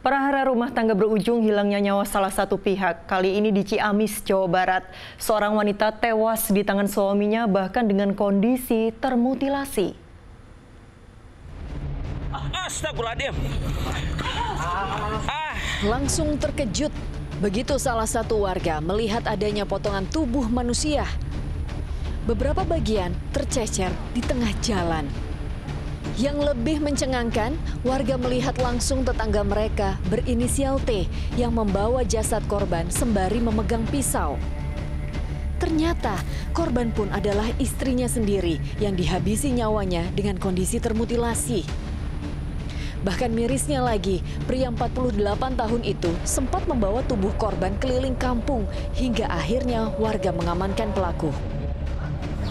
Perahara rumah tangga berujung hilangnya nyawa salah satu pihak. Kali ini di Ciamis, Jawa Barat. Seorang wanita tewas di tangan suaminya bahkan dengan kondisi termutilasi. Astagfirullahaladzim. Ah. Langsung terkejut begitu salah satu warga melihat adanya potongan tubuh manusia. Beberapa bagian tercecer di tengah jalan. Yang lebih mencengangkan, warga melihat langsung tetangga mereka berinisial T yang membawa jasad korban sembari memegang pisau. Ternyata korban pun adalah istrinya sendiri yang dihabisi nyawanya dengan kondisi termutilasi. Bahkan mirisnya lagi, pria 48 tahun itu sempat membawa tubuh korban keliling kampung hingga akhirnya warga mengamankan pelaku.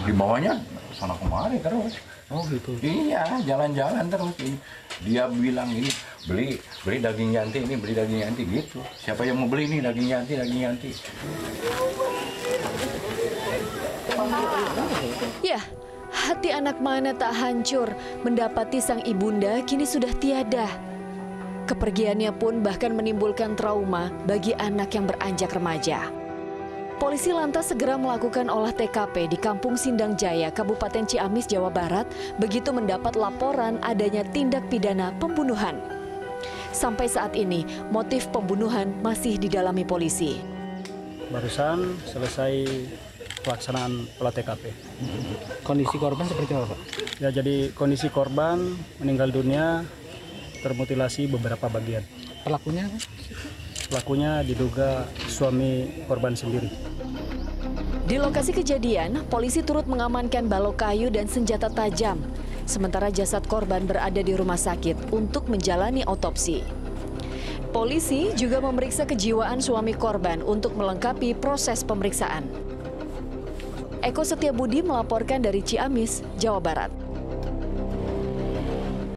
Di bawahnya sana kemari terus. Oh gitu. Iya, jalan-jalan terus. Dia bilang ini beli beli daging yanti ini beli daging yanti gitu. Siapa yang mau beli ini daging yanti daging yanti. Ya, hati anak mana tak hancur mendapati sang ibunda kini sudah tiada. Kepergiannya pun bahkan menimbulkan trauma bagi anak yang beranjak remaja. Polisi lantas segera melakukan olah TKP di Kampung Sindang Jaya, Kabupaten Ciamis, Jawa Barat, begitu mendapat laporan adanya tindak pidana pembunuhan. Sampai saat ini, motif pembunuhan masih didalami polisi. Barusan selesai pelaksanaan olah TKP. Kondisi korban seperti apa, Pak? Ya, jadi kondisi korban meninggal dunia termutilasi beberapa bagian. Pelakunya? Pelakunya diduga suami korban sendiri. Di lokasi kejadian, polisi turut mengamankan balok kayu dan senjata tajam. Sementara jasad korban berada di rumah sakit untuk menjalani otopsi. Polisi juga memeriksa kejiwaan suami korban untuk melengkapi proses pemeriksaan. Eko Setiabudi melaporkan dari Ciamis, Jawa Barat.